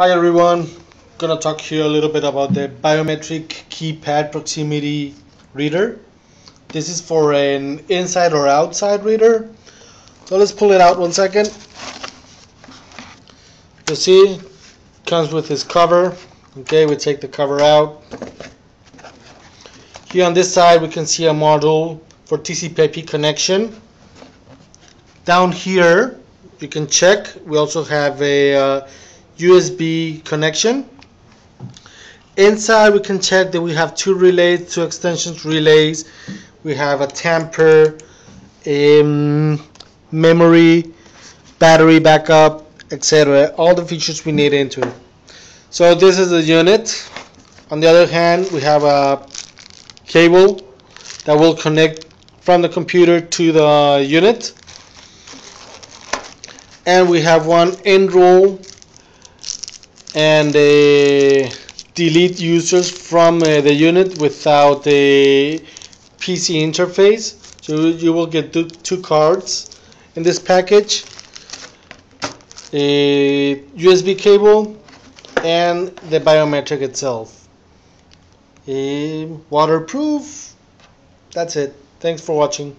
Hi everyone, gonna talk here a little bit about the biometric keypad proximity reader. This is for an inside or outside reader. So let's pull it out one second. You see, comes with this cover. Okay, we take the cover out. Here on this side we can see a module for TCP/IP connection. Down here you can check, we also have a uh, USB connection. Inside we can check that we have two relays, two extensions relays. We have a tamper, um, memory, battery backup, etc. All the features we need into it. So this is the unit. On the other hand, we have a cable that will connect from the computer to the unit. And we have one enroll and uh, delete users from uh, the unit without the PC interface. So you will get two, two cards in this package, a USB cable, and the biometric itself. A waterproof. That's it. Thanks for watching.